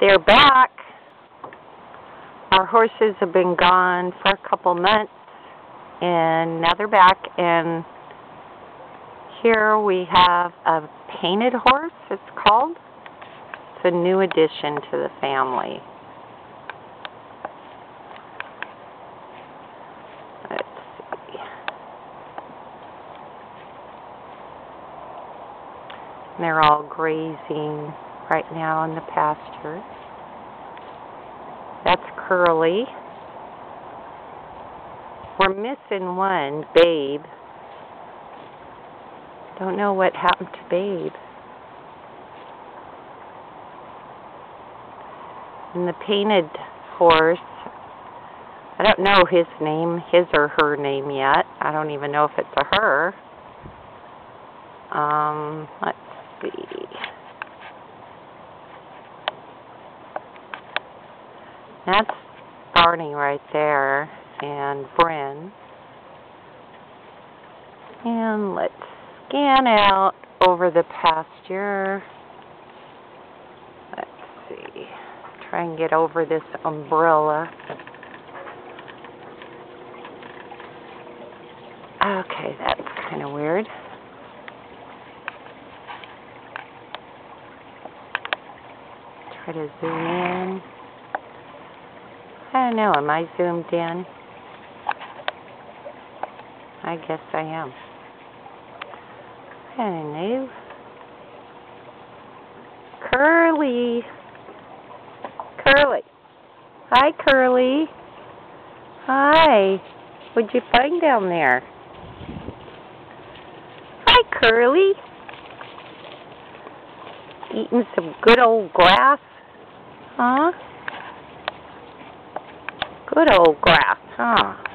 They're back. Our horses have been gone for a couple months, and now they're back. And here we have a painted horse, it's called. It's a new addition to the family. Let's see. They're all grazing right now in the pasture. That's Curly. We're missing one, Babe. Don't know what happened to Babe. And the painted horse, I don't know his name, his or her name yet. I don't even know if it's a her. Um, let's see. That's Barney right there, and Bryn. And let's scan out over the pasture. Let's see. Try and get over this umbrella. Okay, that's kind of weird. Try to zoom in. I don't know, am I zoomed in? I guess I am. Don't. Curly. Curly. Hi, Curly. Hi. What'd you find down there? Hi, Curly. Eating some good old grass? Huh? Good old grass, huh?